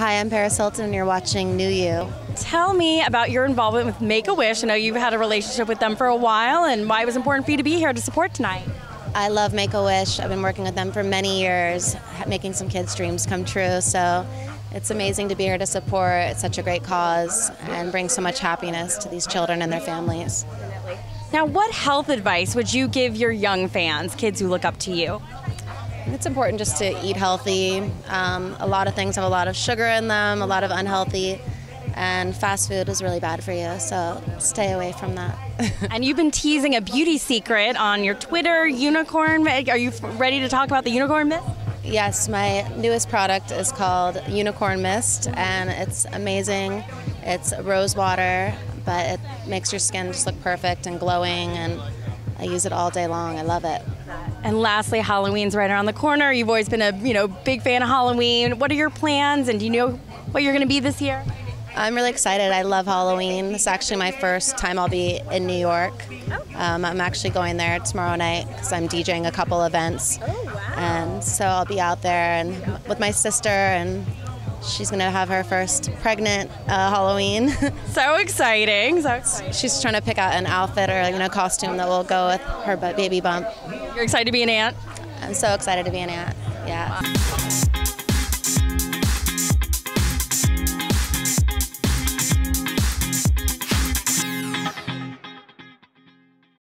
Hi, I'm Paris Hilton, and you're watching New You. Tell me about your involvement with Make a Wish. I know you've had a relationship with them for a while, and why it was important for you to be here to support tonight. I love Make a Wish. I've been working with them for many years, making some kids' dreams come true. So it's amazing to be here to support. It's such a great cause and bring so much happiness to these children and their families. Now, what health advice would you give your young fans, kids who look up to you? It's important just to eat healthy. Um, a lot of things have a lot of sugar in them, a lot of unhealthy, and fast food is really bad for you. So stay away from that. and you've been teasing a beauty secret on your Twitter, Unicorn. Are you ready to talk about the Unicorn Mist? Yes, my newest product is called Unicorn Mist, and it's amazing. It's rose water, but it makes your skin just look perfect and glowing, and I use it all day long. I love it. And lastly, Halloween's right around the corner. You've always been a you know big fan of Halloween. What are your plans, and do you know what you're going to be this year? I'm really excited. I love Halloween. It's actually my first time I'll be in New York. Um, I'm actually going there tomorrow night because I'm DJing a couple events. Oh, wow. And so I'll be out there and with my sister, and she's going to have her first pregnant uh, Halloween. so exciting. So exciting. She's trying to pick out an outfit or you know costume that will go with her baby bump. You're excited to be an aunt? I'm so excited to be an aunt. Yeah. Wow.